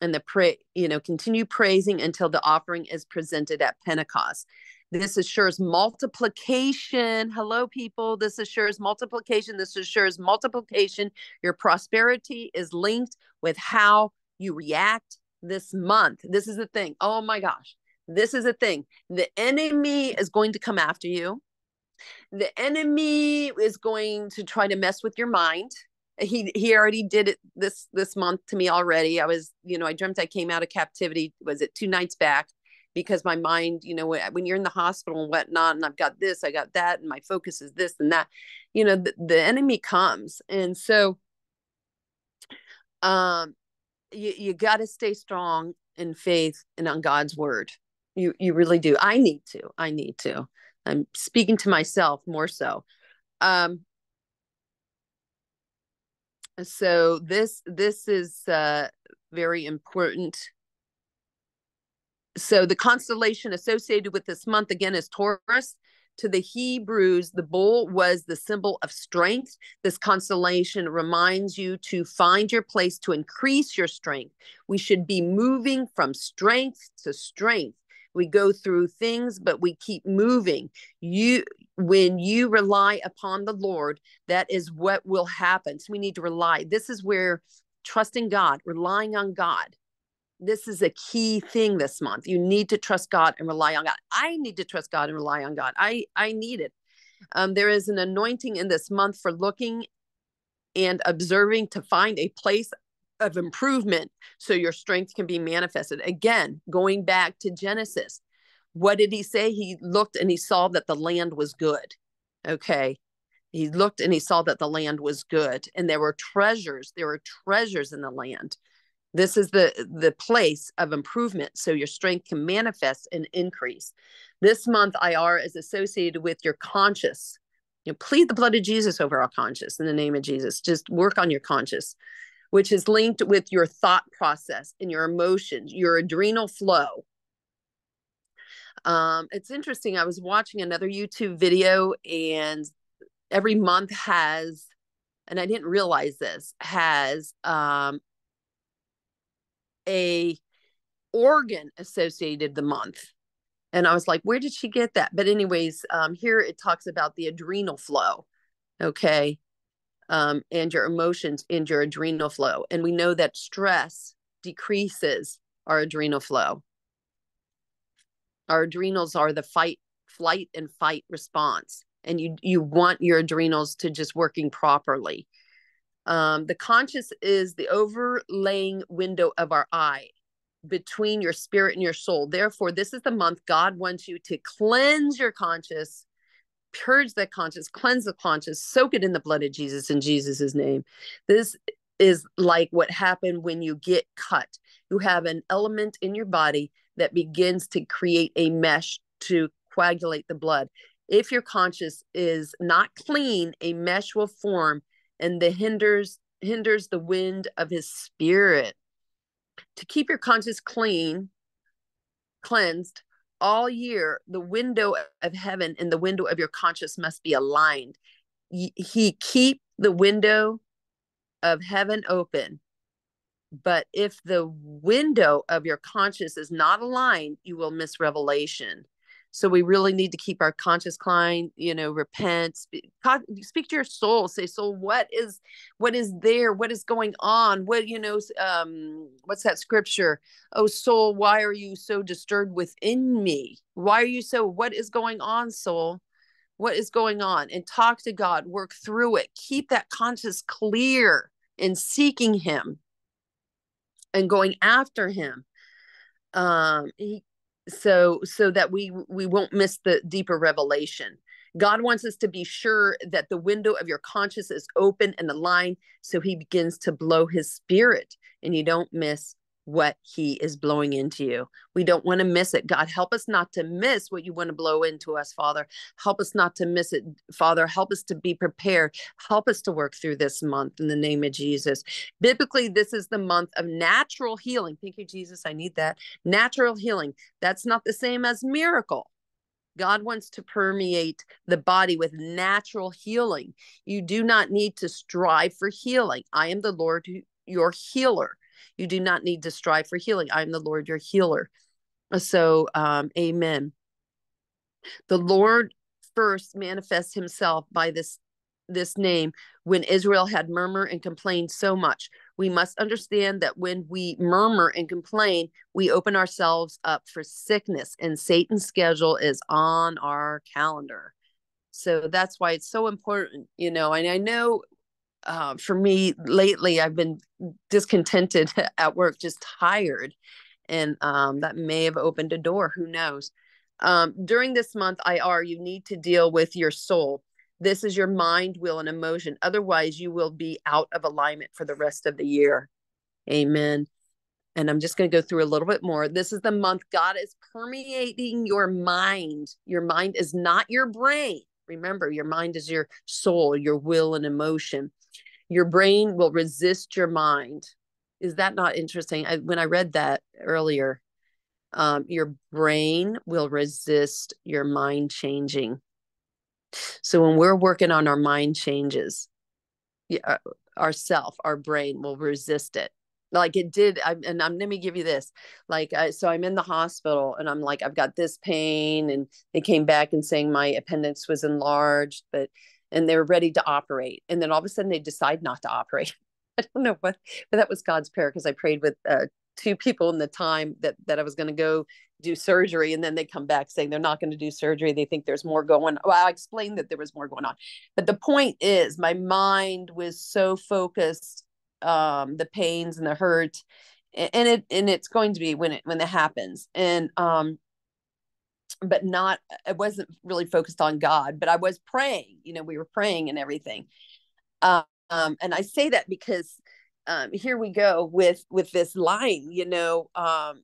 And the pray you know continue praising until the offering is presented at pentecost this assures multiplication. Hello, people. This assures multiplication. This assures multiplication. Your prosperity is linked with how you react this month. This is the thing. Oh my gosh. This is a thing. The enemy is going to come after you. The enemy is going to try to mess with your mind. He he already did it this this month to me already. I was, you know, I dreamt I came out of captivity. Was it two nights back? Because my mind, you know, when you're in the hospital and whatnot, and I've got this, I got that, and my focus is this and that, you know, the, the enemy comes. And so um you, you got to stay strong in faith and on God's word. You you really do. I need to. I need to. I'm speaking to myself more so. Um so this this is uh very important so the constellation associated with this month again is Taurus. To the Hebrews, the bull was the symbol of strength. This constellation reminds you to find your place to increase your strength. We should be moving from strength to strength. We go through things, but we keep moving. You when you rely upon the Lord, that is what will happen. So we need to rely. This is where trusting God, relying on God this is a key thing this month. You need to trust God and rely on God. I need to trust God and rely on God. I I need it. Um, there is an anointing in this month for looking and observing to find a place of improvement so your strength can be manifested. Again, going back to Genesis, what did he say? He looked and he saw that the land was good. Okay. He looked and he saw that the land was good and there were treasures. There were treasures in the land. This is the the place of improvement so your strength can manifest and increase. This month Iyyar is associated with your conscious. You know, plead the blood of Jesus over our conscious in the name of Jesus. Just work on your conscious, which is linked with your thought process and your emotions, your adrenal flow. Um, it's interesting. I was watching another YouTube video, and every month has, and I didn't realize this, has um, a organ associated the month. And i was like where did she get that? But anyways um, here it talks about the adrenal flow okay? Um, and your emotions and your adrenal flow. And we know that stress decreases our adrenal flow. Our adrenals are the fight flight and fight response. And you you want your adrenals to just working properly um, the conscious is the overlaying window of our eye between your spirit and your soul. Therefore, this is the month God wants you to cleanse your conscious, purge that conscious, cleanse the conscious, soak it in the blood of Jesus in Jesus' name. This is like what happened when you get cut. You have an element in your body that begins to create a mesh to coagulate the blood. If your conscious is not clean, a mesh will form and the hinders hinders the wind of his spirit. To keep your conscience clean, cleansed all year, the window of heaven and the window of your conscience must be aligned. He keep the window of heaven open. But if the window of your conscience is not aligned, you will miss revelation. So we really need to keep our conscious client, you know, repent, speak, to your soul, say, soul, what is, what is there? What is going on? What, you know, um, what's that scripture? Oh, soul, why are you so disturbed within me? Why are you so, what is going on, soul? What is going on? And talk to God, work through it. Keep that conscious clear in seeking him and going after him. Um, he, so so that we we won't miss the deeper revelation. God wants us to be sure that the window of your conscience is open and aligned so he begins to blow his spirit and you don't miss what he is blowing into you. We don't want to miss it. God, help us not to miss what you want to blow into us, Father. Help us not to miss it, Father. Help us to be prepared. Help us to work through this month in the name of Jesus. Biblically, this is the month of natural healing. Thank you, Jesus. I need that. Natural healing. That's not the same as miracle. God wants to permeate the body with natural healing. You do not need to strive for healing. I am the Lord, your healer. You do not need to strive for healing. I am the Lord, your healer. So, um, amen. The Lord first manifests himself by this this name when Israel had murmured and complained so much. We must understand that when we murmur and complain, we open ourselves up for sickness, and Satan's schedule is on our calendar. So that's why it's so important, you know. And I know uh, for me lately, I've been discontented *laughs* at work, just tired. And um, that may have opened a door. Who knows? Um, during this month, Iyyar, you need to deal with your soul. This is your mind, will, and emotion. Otherwise, you will be out of alignment for the rest of the year. Amen. And I'm just going to go through a little bit more. This is the month God is permeating your mind. Your mind is not your brain. Remember, your mind is your soul, your will, and emotion your brain will resist your mind. Is that not interesting? I, when I read that earlier, um, your brain will resist your mind changing. So when we're working on our mind changes, uh, ourself, our brain will resist it. Like it did, I, and I'm let me give you this. Like, I, so I'm in the hospital, and I'm like, I've got this pain, and they came back and saying my appendix was enlarged, but and they were ready to operate. And then all of a sudden they decide not to operate. *laughs* I don't know what, but that was God's prayer because I prayed with uh, two people in the time that that I was going to go do surgery, and then they come back saying they're not going to do surgery. They think there's more going. Well, I explained that there was more going on, but the point is, my mind was so focused, um, the pains and the hurt, and it and it's going to be when it when it happens, and um, but not i wasn't really focused on god but i was praying you know we were praying and everything. Um, and i say that because um, here we go with with this line you know um,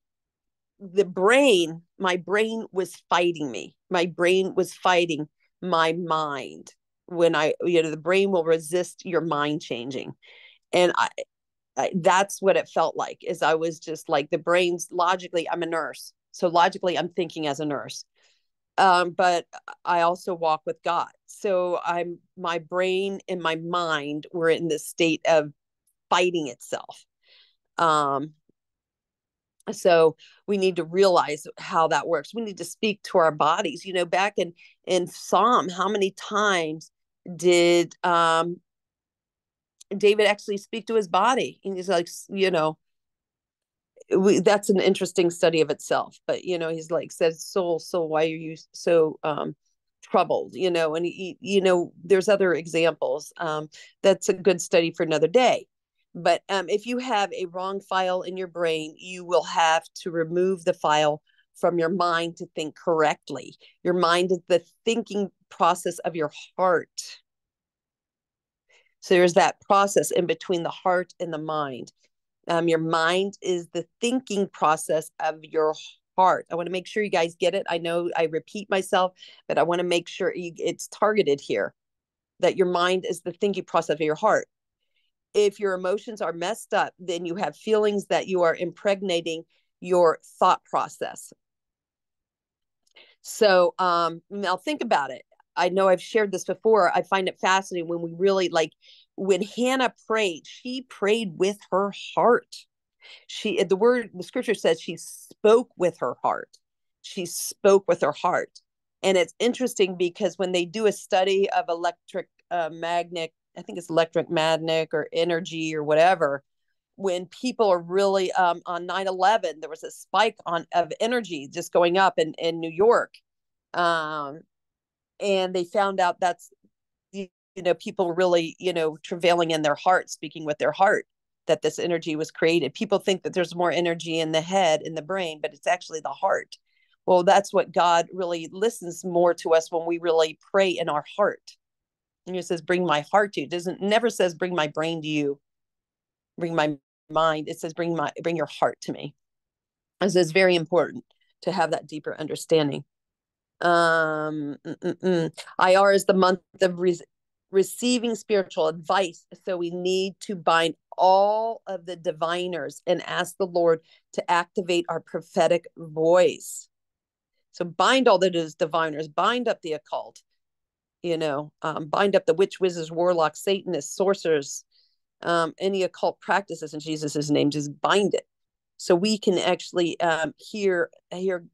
the brain my brain was fighting me. My brain was fighting my mind when i you know the brain will resist your mind changing and I, I that's what it felt like is i was just like the brain's logically i'm a nurse so logically, I'm thinking as a nurse. Um, but I also walk with God. So I'm my brain and my mind were in this state of fighting itself. Um, so we need to realize how that works. We need to speak to our bodies. You know, back in in Psalm, how many times did um David actually speak to his body? And he's like, you know, we, that's an interesting study of itself. But you know he's like says soul soul why are you so um troubled? You know and he, you know there's other examples um that's a good study for another day. But um if you have a wrong file in your brain you will have to remove the file from your mind to think correctly. Your mind is the thinking process of your heart so there's that process in between the heart and the mind um, your mind is the thinking process of your heart. I want to make sure you guys get it. I know I repeat myself, but I want to make sure you, it's targeted here that your mind is the thinking process of your heart. If your emotions are messed up, then you have feelings that you are impregnating your thought process. So um, now think about it. I know I've shared this before. I find it fascinating when we really like when Hannah prayed, she prayed with her heart. She the word the scripture says she spoke with her heart. She spoke with her heart. And it's interesting because when they do a study of electric uh, magnet, I think it's electric magnetic or energy or whatever, when people are really um, on 9-11 there was a spike on of energy just going up in, in new york um, and they found out that's you, know people really you know travailing in their heart speaking with their heart that this energy was created. People think that there's more energy in the head in the brain but it's actually the heart. Well that's what god really listens more to us when we really pray in our heart. And it says bring my heart to you. It doesn't never says bring my brain to you. Bring my mind. It says bring my bring your heart to me. This is very important to have that deeper understanding um mm-mm. Iyyar is the month of re- receiving spiritual advice. So we need to bind all of the diviners and ask the lord to activate our prophetic voice. So bind all that is diviners bind up the occult you know um, bind up the witch wizards warlocks satanists sorcerers um, any occult practices in Jesus's name, just bind it, so we can actually um, hear hear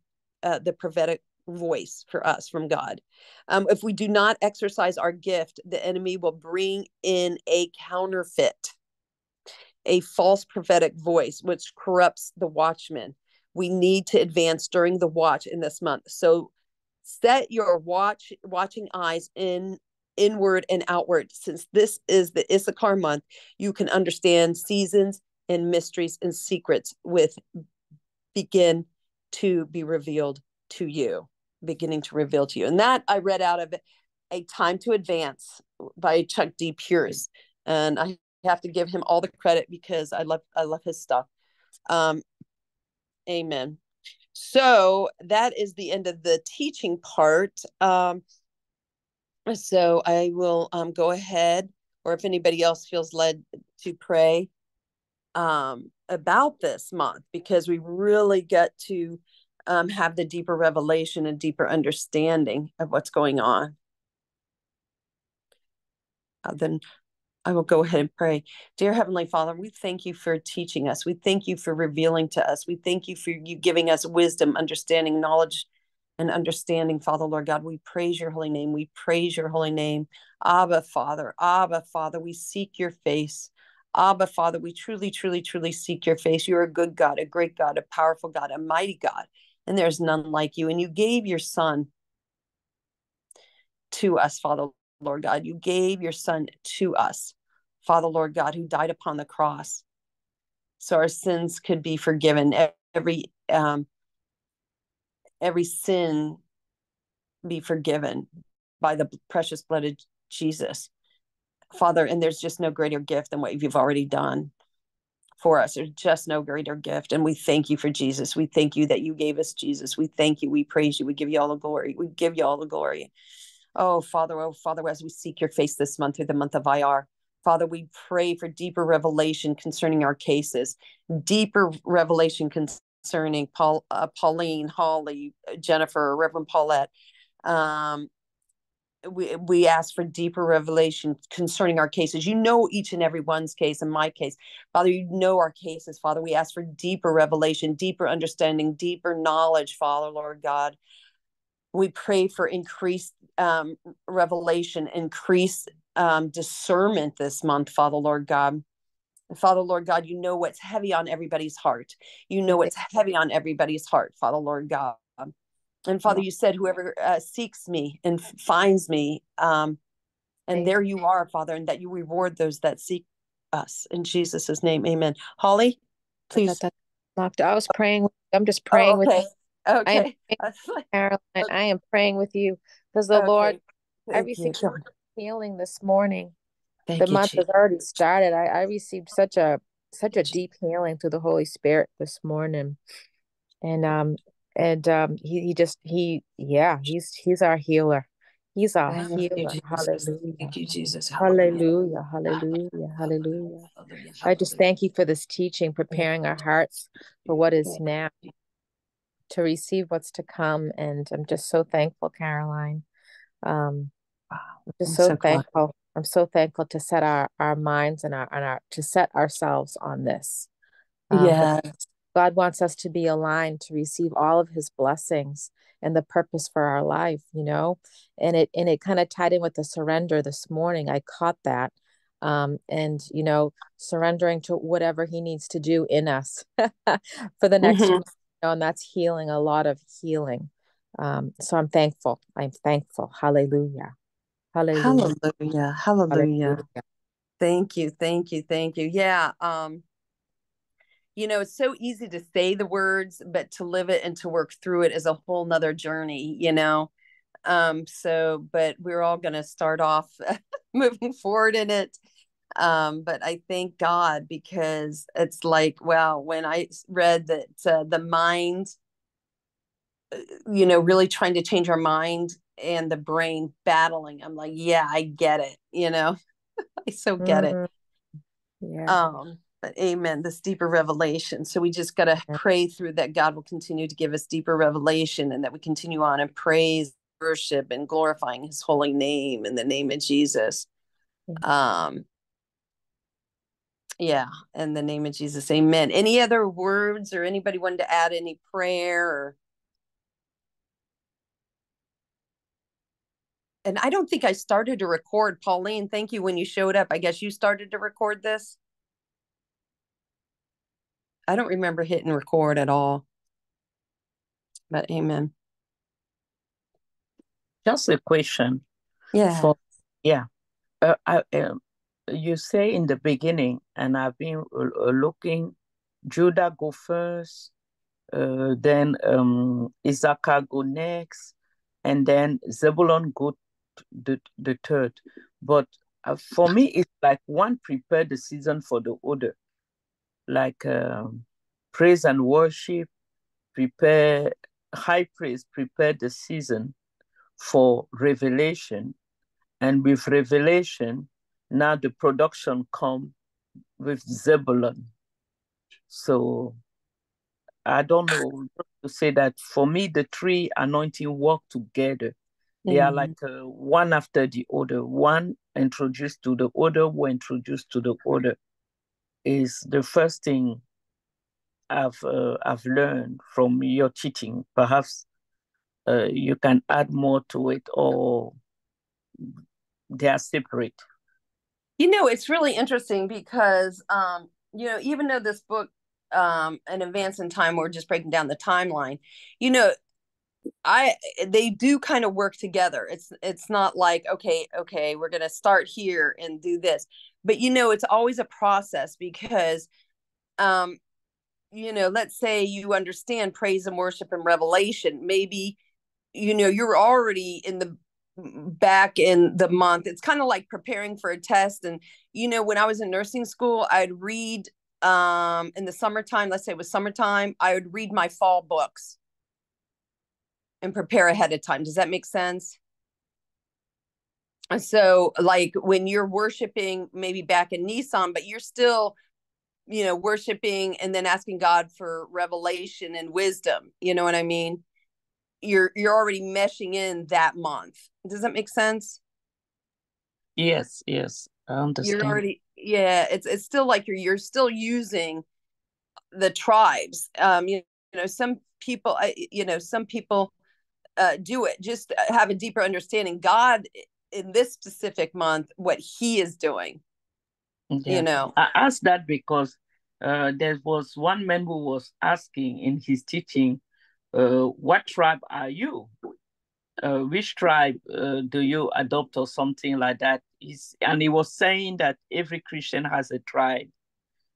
uh, the prophetic voice for us from God. Um, if we do not exercise our gift, the enemy will bring in a counterfeit, a false prophetic voice, which corrupts the watchman. We need to advance during the watch in this month. So set your watch watching eyes in inward and outward. Since this is the Issachar month, you can understand seasons and mysteries and secrets with begin to be revealed to you, beginning to reveal to you. And that I read out of A Time to Advance by Chuck D. Pierce. And I have to give him all the credit because I love I love his stuff. Um, amen. So that is the end of the teaching part. Um, so I will um, go ahead, or if anybody else feels led to pray um, about this month, because we really get to um, have the deeper revelation and deeper understanding of what's going on. Uh, then I will go ahead and pray. Dear Heavenly Father, we thank you for teaching us. We thank you for revealing to us. We thank you for you giving us wisdom, understanding, knowledge, and understanding, Father, Lord God. We praise your holy name. We praise your holy name. Abba, Father. Abba, Father. We seek your face. Abba, Father, we truly, truly, truly seek your face. You're a good God, a great God, a powerful God, a mighty God, and there's none like you. And you gave your Son to us, Father, Lord God. You gave your Son to us, Father, Lord God, who died upon the cross so our sins could be forgiven. Every um, every sin be forgiven by the precious blood of Jesus. Father, and there's just no greater gift than what you've already done for us. There's just no greater gift. And we thank you for Jesus. We thank you that you gave us Jesus. We thank you. We praise you. We give you all the glory. We give you all the glory. Oh, Father, oh, Father, as we seek your face this month through the month of Iyyar, Father, we pray for deeper revelation concerning our cases, deeper revelation concerning Paul, uh, Pauline, Holly, Jennifer, Reverend Paulette. Um, we we ask for deeper revelation concerning our cases. You know each and every one's case. In my case, Father, you know our cases. Father, we ask for deeper revelation, deeper understanding, deeper knowledge. Father, Lord God, we pray for increased um, revelation, increased um, discernment this month. Father, Lord God. Father, Lord God, you know what's heavy on everybody's heart. You know what's heavy on everybody's heart, Father, Lord God. And Father, you said, whoever uh, seeks me and finds me, um, and there you are, Father, and that you reward those that seek us. In Jesus' name, amen. Holly, please. I was praying. I'm just praying oh, okay. with you. Okay. I am, *laughs* Caroline, I am praying with you because the okay. Lord, I received healing this morning. Thank the month has already started. I, I received such a such a deep healing through the Holy Spirit this morning. And um and um, he he just he yeah he's he's our healer. He's our Thank healer. You, hallelujah. Thank you, Jesus. Hallelujah. Hallelujah. Hallelujah. I just thank you for this teaching, preparing our hearts for what is now to receive what's to come. And I'm just so thankful, Caroline. Um, I'm just I'm so, so thankful. Glad. I'm so thankful to set our, our minds and our, and our to set ourselves on this. Um, yeah. God wants us to be aligned to receive all of his blessings and the purpose for our life, you know? And it and it kind of tied in with the surrender this morning. I caught that. Um, and you know, surrendering to whatever he needs to do in us *laughs* for the next mm-hmm. know, and that's healing, a lot of healing. Um, so I'm thankful. I'm thankful. Hallelujah. Hallelujah. Hallelujah. Hallelujah. Hallelujah. Thank you. Thank you. Thank you. Yeah. Um, you know it's so easy to say the words but to live it and to work through it is a whole nother journey you know? Um so but we're all going to start off *laughs* moving forward in it. Um but i thank god because it's like well when i read that uh, the mind uh, you know really trying to change our mind and the brain battling i'm like yeah i get it you know? *laughs* I so get mm-hmm. it yeah. Um amen this deeper revelation. So we just got to pray through that god will continue to give us deeper revelation and that we continue on and praise worship and glorifying his holy name in the name of jesus. Um yeah in the name of jesus amen. Any other words or anybody wanted to add any prayer or and i don't think i started to record. Pauline thank you. When you showed up i guess you started to record this I don't remember hitting record at all. But amen. Just a question. Yeah. For, yeah. Uh, I, uh, you say in the beginning, and I've been uh, looking, Judah go first, uh, then um, Issachar go next, and then Zebulon go the, the third. But uh, for me, it's like one prepared the season for the other like um, praise and worship, prepare, high praise, prepare the season for revelation. And with revelation, now the production come with Zebulon. So I don't know to say that for me, the three anointing work together. They mm-hmm. are like uh, one after the other. One introduced to the other, one introduced to the other is the first thing I've uh, I've learned from your teaching. Perhaps uh, you can add more to it, or they are separate. You know, it's really interesting because um, you know, even though this book, um, an advance in time, we're just breaking down the timeline. You know, I they do kind of work together. It's it's not like okay, okay, we're gonna start here and do this. But you know it's always a process because um you know let's say you understand praise and worship and revelation maybe you know you're already in the back in the month. It's kind of like preparing for a test and you know when i was in nursing school i'd read um in the summertime let's say it was summertime i would read my fall books and prepare ahead of time does that make sense so like when you're worshiping maybe back in Nisan, but you're still, you know, worshiping and then asking God for revelation and wisdom. You know what I mean? You're you're already meshing in that month. Does that make sense? Yes, yes. I understand. You're already yeah, it's it's still like you're you're still using the tribes. Um, you, you know, some people you know, some people uh, do it just have a deeper understanding. God in this specific month what he is doing yeah. you know i asked that because uh, there was one man who was asking in his teaching uh, what tribe are you uh, which tribe uh, do you adopt or something like that He's, and he was saying that every christian has a tribe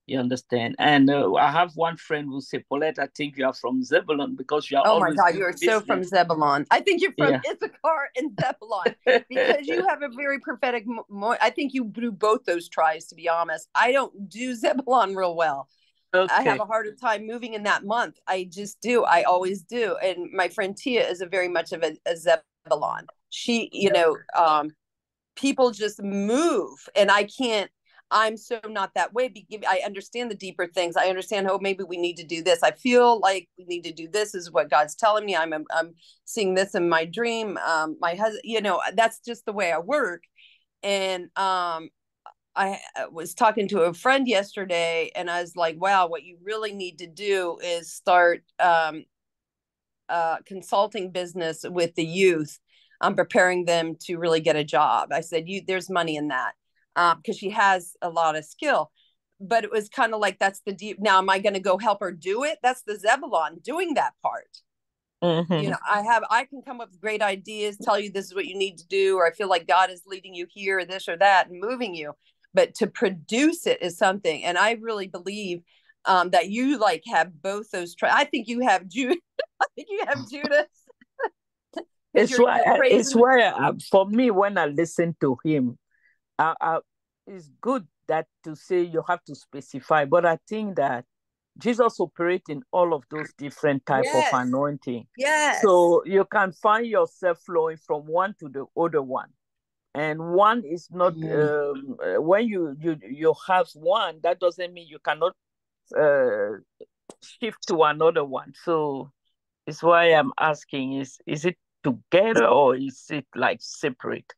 you understand? And uh, I have one friend who say, Paulette, I think you are from Zebulon because you are. Oh my God, you are business. so from Zebulon. I think you're from yeah. Issachar and *laughs* Zebulon because you have a very prophetic. Mo- I think you do both those tries, to be honest. I don't do *laughs* Zebulon real well. Okay. I have a harder time moving in that month. I just do. I always do. And my friend Tia is a very much of a, a Zebulon. She, you know, um, people just move, and I can't. I'm so not that way. I understand the deeper things. I understand. Oh, maybe we need to do this. I feel like we need to do this. is what God's telling me. I'm I'm seeing this in my dream. Um, my husband, you know, that's just the way I work. And um, I was talking to a friend yesterday and I was like, wow, what you really need to do is start um, uh, consulting business with the youth. I'm preparing them to really get a job. I said, you, there's money in that because um, she has a lot of skill. But it was kind of like, that's the deep. Now, am I going to go help her do it? That's the Zebulon doing that part. Mm-hmm. You know, I have, I can come up with great ideas, tell you this is what you need to do, or I feel like God is leading you here, or this or that, and moving you but to produce it is something and i really believe um, that you like have both those tra- i think you have jude *laughs* i think you have judas *laughs* it's why it's why for me when i listen to him uh, uh, it's good that to say you have to specify but i think that jesus operates in all of those different type yes. of anointing. Yeah so you can find yourself flowing from one to the other one. And one is not mm. um, uh, when you you you have one that doesn't mean you cannot uh, shift to another one. So it's why i'm asking is is it together or is it like separate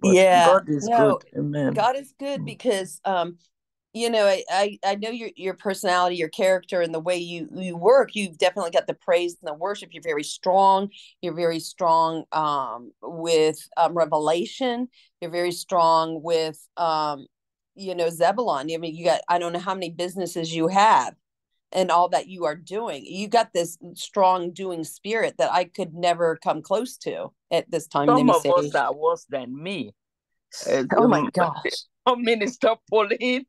but yeah. God is no, good Amen. god is good mm. because um you know I, I i know your your personality your character and the way you you work you've definitely got the praise and the worship. You're very strong. You're very strong um with um, revelation. You're very strong with um you know zebulon. I mean you got i don't know how many businesses you have and all that you are doing you got this strong doing spirit that i could never come close to at this time some of us are worse than me uh, oh my *laughs* gosh minister pauline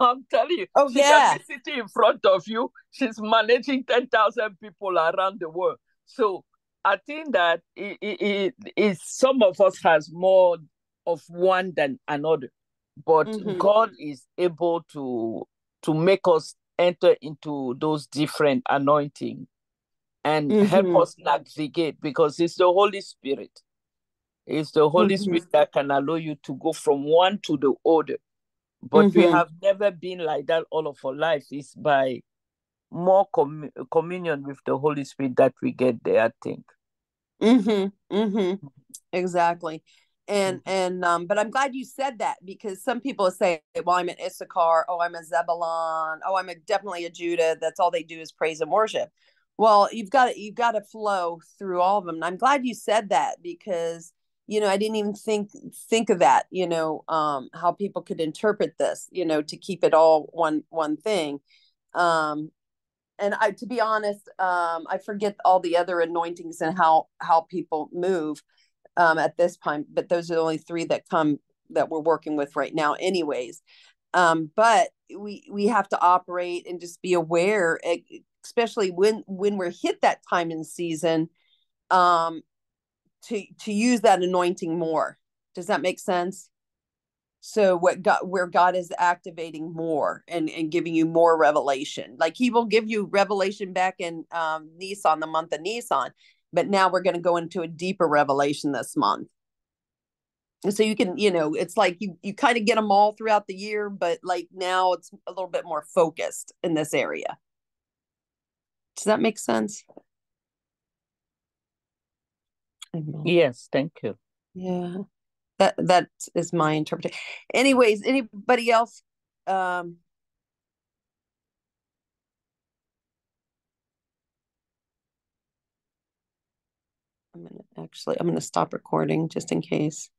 I'm telling you. Oh, she yeah. can sitting in front of you. She's managing 10,000 people around the world. So I think that it, it, it, some of us has more of one than another. But mm-hmm. God is able to to make us enter into those different anointing and mm-hmm. help us navigate because it's the Holy Spirit. It's the Holy mm-hmm. Spirit that can allow you to go from one to the other but mm-hmm. we have never been like that all of our life. It's by more com- communion with the Holy Spirit that we get there, I think. Mm-hmm. Mm-hmm. Exactly. And mm-hmm. and um, but I'm glad you said that because some people say, well, I'm an Issachar, oh, I'm a Zebulon, oh, I'm a, definitely a Judah. That's all they do is praise and worship. Well, you've got to you've got to flow through all of them. And I'm glad you said that because you know i didn't even think think of that you know um how people could interpret this you know to keep it all one one thing um and i to be honest um i forget all the other anointings and how how people move um at this point but those are the only three that come that we're working with right now anyways. Um but we we have to operate and just be aware especially when when we're hit that time in season um to to use that anointing more. Does that make sense? So what god where god is activating more and and giving you more revelation. Like he will give you revelation back in um nisan the month of nisan but now we're going to go into a deeper revelation this month and so you can you know it's like you you kind of get them all throughout the year but like now it's a little bit more focused in this area does that make sense Yes, thank you. Yeah. That that is my interpretation. Anyways, anybody else um I'm gonna actually I'm gonna stop recording just in case.